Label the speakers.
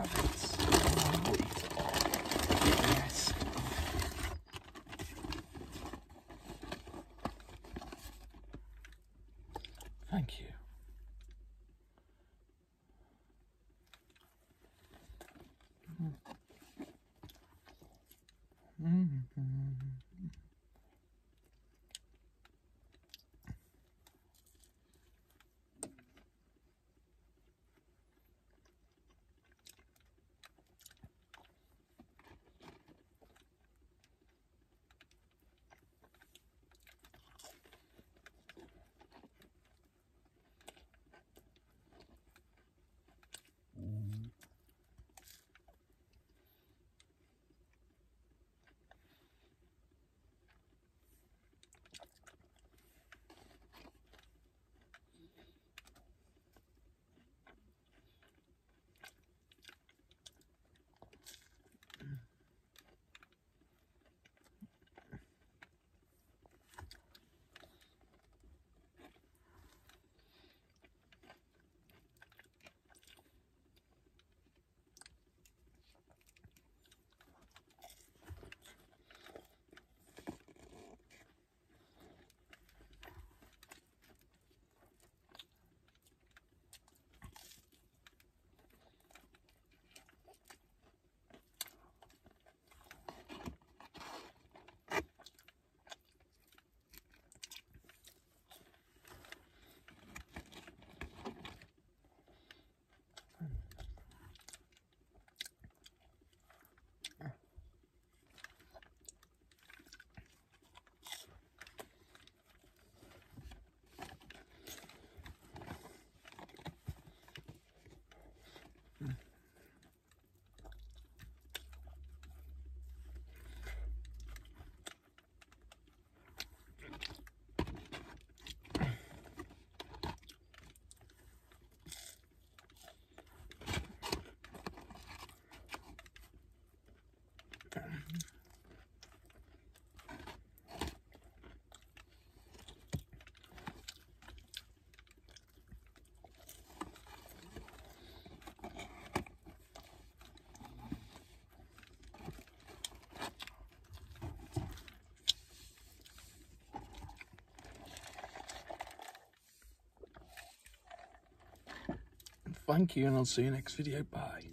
Speaker 1: nuggets. Yes. Thank you. Thank you, and I'll see you next video. Bye.